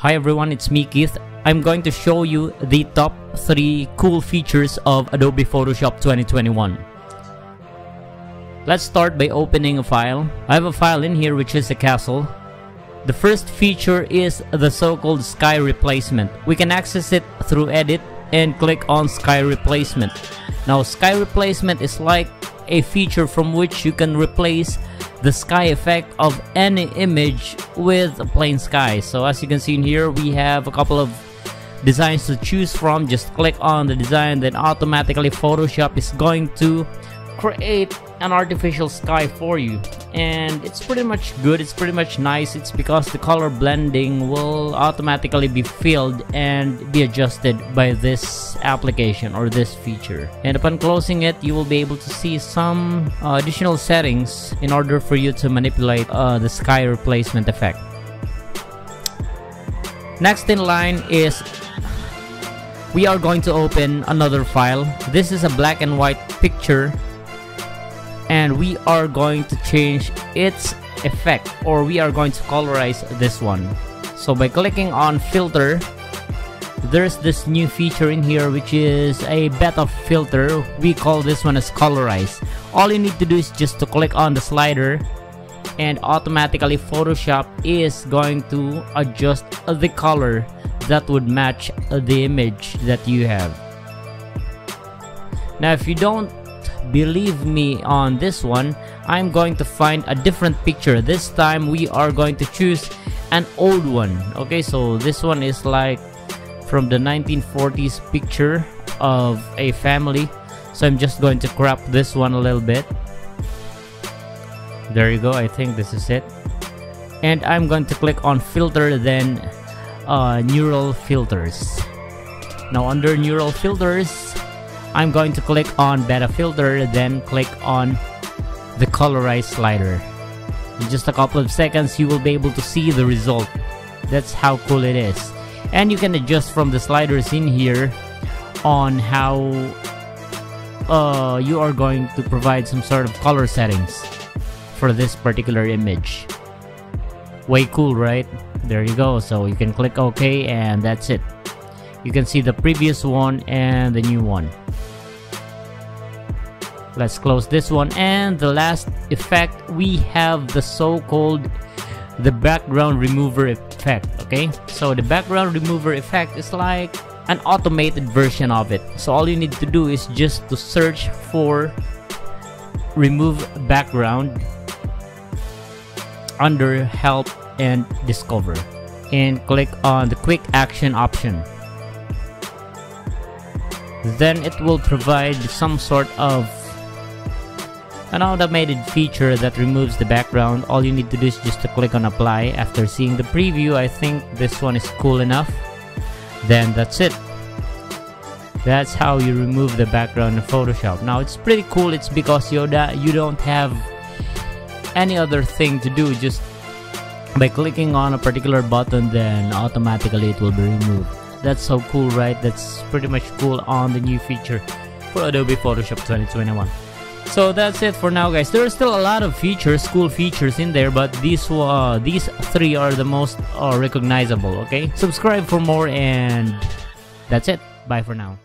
Hi everyone, it's me Keith. I'm going to show you the top 3 cool features of Adobe Photoshop 2021. Let's start by opening a file. I have a file in here which is a castle. The first feature is the so-called sky replacement. We can access it through edit and click on sky replacement. Now sky replacement is like a feature from which you can replace the sky effect of any image with a plain sky. So as you can see in here, we have a couple of designs to choose from. Just click on the design, then automatically Photoshop is going to create an artificial sky for you and it's pretty much good it's pretty much nice. It's because the color blending will automatically be filled and be adjusted by this application or this feature. And upon closing it you will be able to see some uh, additional settings in order for you to manipulate uh, the sky replacement effect. Next in line is we are going to open another file. This is a black and white picture and we are going to change its effect or we are going to colorize this one. So by clicking on filter there's this new feature in here which is a beta filter. We call this one as colorize. All you need to do is just to click on the slider and automatically Photoshop is going to adjust the color that would match the image that you have. Now if you don't believe me on this one I'm going to find a different picture. This time we are going to choose an old one. Okay so this one is like from the 1940s picture of a family. So I'm just going to crop this one a little bit. There you go I think this is it. And I'm going to click on filter then uh, neural filters. Now under neural filters I'm going to click on beta filter then click on the colorize slider. In just a couple of seconds you will be able to see the result. That's how cool it is. And you can adjust from the sliders in here on how uh, you are going to provide some sort of color settings for this particular image. Way cool right? There you go. So you can click ok and that's it you can see the previous one and the new one. Let's close this one. And the last effect we have the so-called the background remover effect okay? So the background remover effect is like an automated version of it. So all you need to do is just to search for remove background under help and discover. And click on the quick action option then it will provide some sort of an automated feature that removes the background. All you need to do is just to click on apply. After seeing the preview I think this one is cool enough. Then that's it. That's how you remove the background in Photoshop. Now it's pretty cool. It's because you you don't have any other thing to do. Just by clicking on a particular button then automatically it will be removed that's so cool right? That's pretty much cool on the new feature for Adobe Photoshop 2021 so that's it for now guys. There are still a lot of features cool features in there but these uh, these three are the most uh, recognizable okay? Subscribe for more and that's it. Bye for now